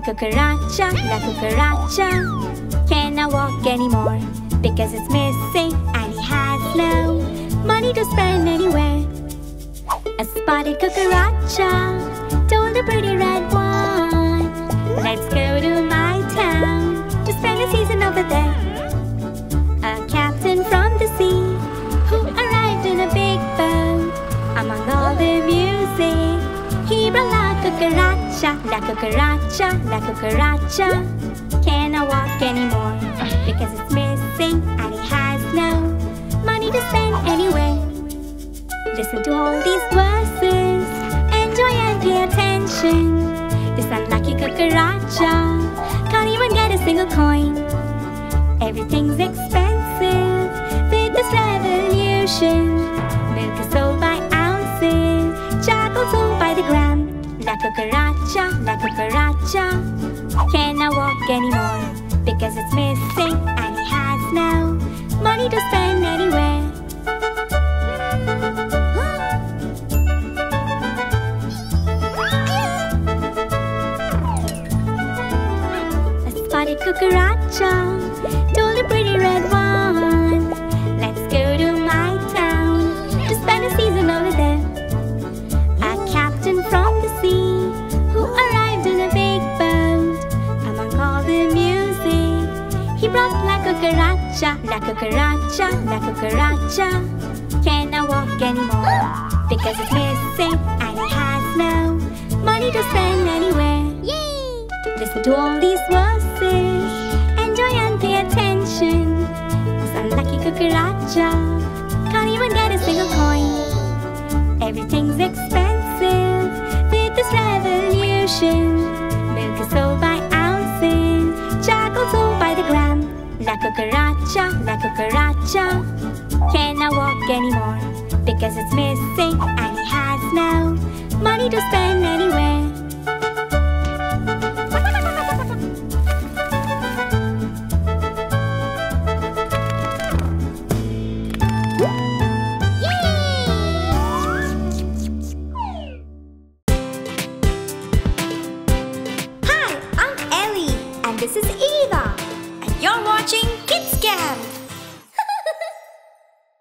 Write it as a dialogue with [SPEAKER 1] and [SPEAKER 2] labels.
[SPEAKER 1] cucaracha, la cucaracha cannot walk anymore? Because it's missing and he has no money to spend anywhere. A spotted cucaracha cucaracha, la cucaracha, cannot walk anymore because it's missing and he has no money to spend anywhere. Listen to all these verses, enjoy and pay attention. This unlucky cucaracha can't even get a single coin. Everything's expensive with this revolution. To spend anywhere. A spotted told a pretty red one, Let's go to my town to spend a season over there. A captain from the sea who arrived in a big boat among all the music. He brought la cucaracha, la cucaracha, la cucaracha cannot walk anymore because it's missing and he has no money to spend anywhere. Yay! Listen to all these verses, enjoy and pay attention. This unlucky cucaracha can't even get a single coin. Everything's expensive with this revolution. La cucaracha, la cucaracha. Cannot walk anymore? Because it's missing and he has no money to spend anywhere. Hi, I'm Elly, and this is